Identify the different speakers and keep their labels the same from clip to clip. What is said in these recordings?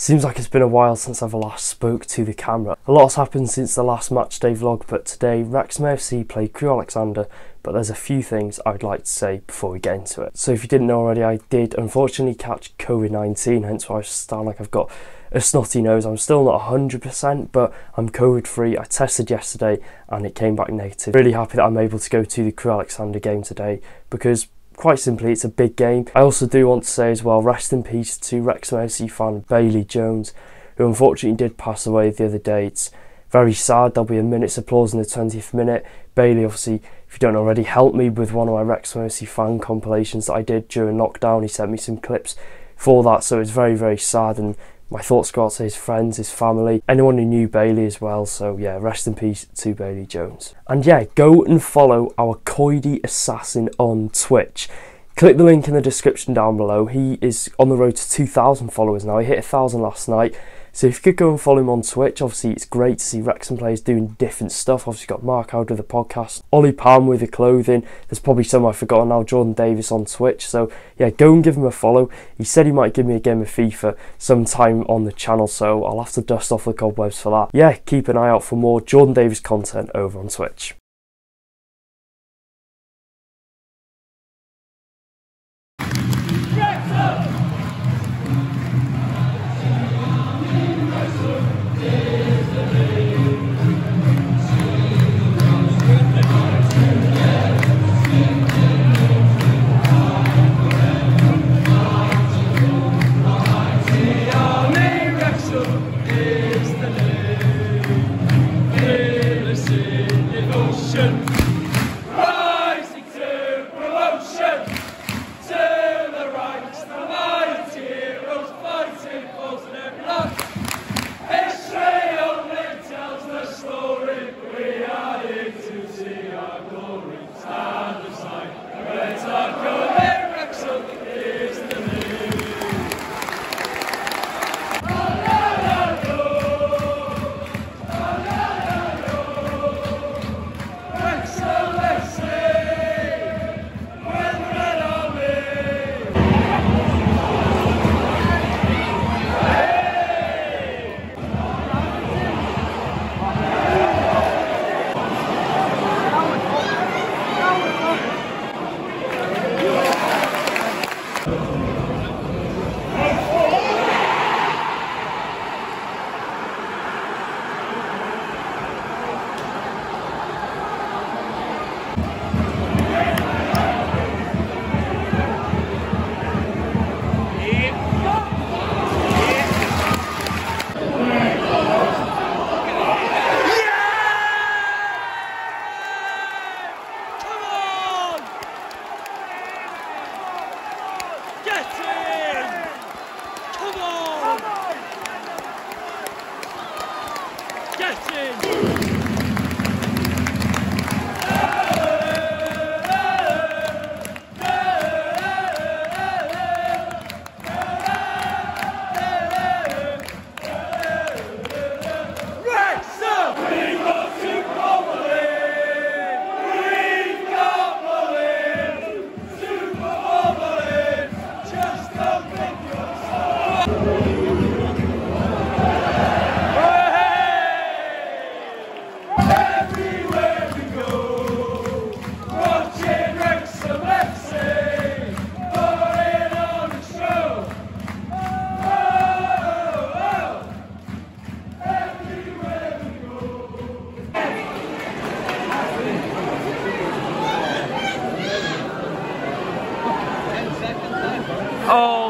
Speaker 1: Seems like it's been a while since I've last spoke to the camera. A lot's happened since the last matchday vlog, but today Wrexham FC played Crewe Alexandra, but there's a few things I'd like to say before we get into it. So if you didn't know already, I did unfortunately catch COVID-19, hence why I sound like I've got a snotty nose. I'm still not 100%, but I'm COVID free. I tested yesterday and it came back negative. Really happy that I'm able to go to the Crewe Alexandra game today because quite simply, it's a big game. I also do want to say as well, rest in peace to Wrexham FC fan Bailey Jones, who unfortunately did pass away the other day. It's very sad. There'll be a minute's applause in the 20th minute. Bailey, obviously, if you don't already, helped me with one of my Wrexham FC fan compilations that I did during lockdown. He sent me some clips for that, so it's very, very sad and my thoughts go out to his friends, his family, anyone who knew Bailey as well. So yeah, rest in peace to Bailey Jones. And yeah, go and follow our Coidy Assassin on Twitch. Click the link in the description down below. He is on the road to 2,000 followers now. He hit 1,000 last night. So if you could go and follow him on Twitch, obviously it's great to see Wrexham players doing different stuff. Obviously got Mark out with the podcast, Ollie Palm with the clothing. There's probably some I've forgotten now. Jordan Davies on Twitch. So yeah, go and give him a follow. He said he might give me a game of FIFA sometime on the channel, so I'll have to dust off the cobwebs for that. Yeah, keep an eye out for more Jordan Davies content over on Twitch. Oh.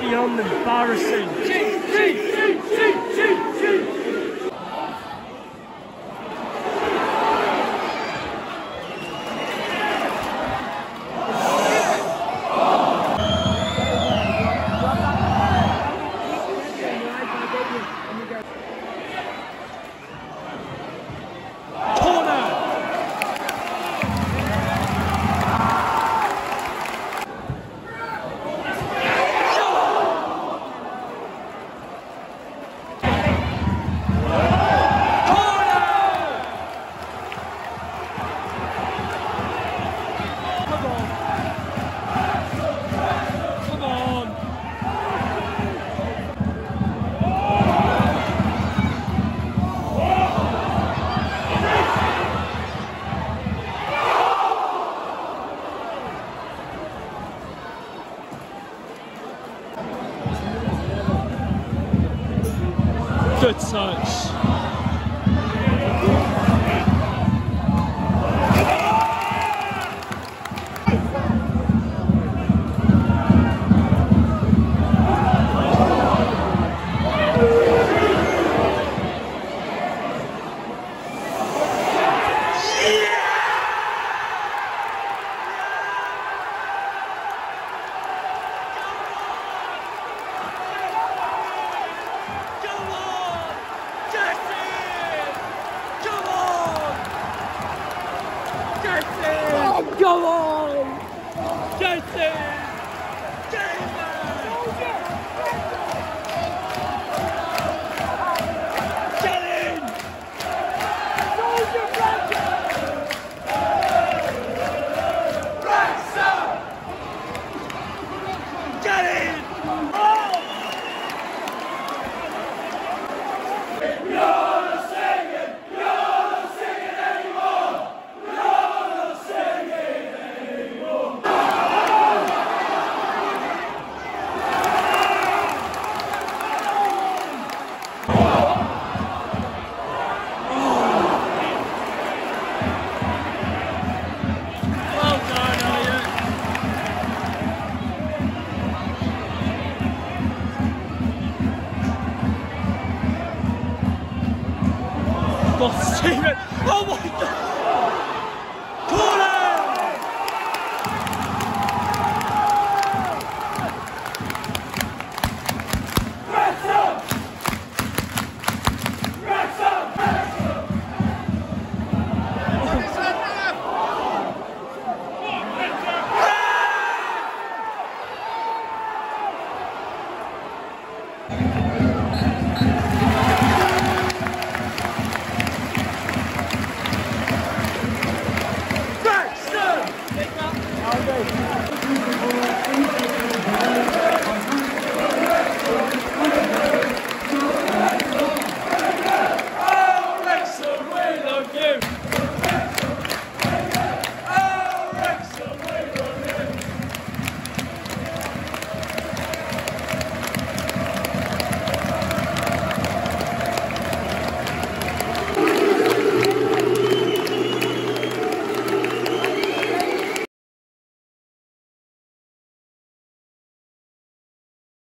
Speaker 1: Beyond embarrassing. Corner. Come on. Come on. Good touch. Jesse! Come on! Jesse!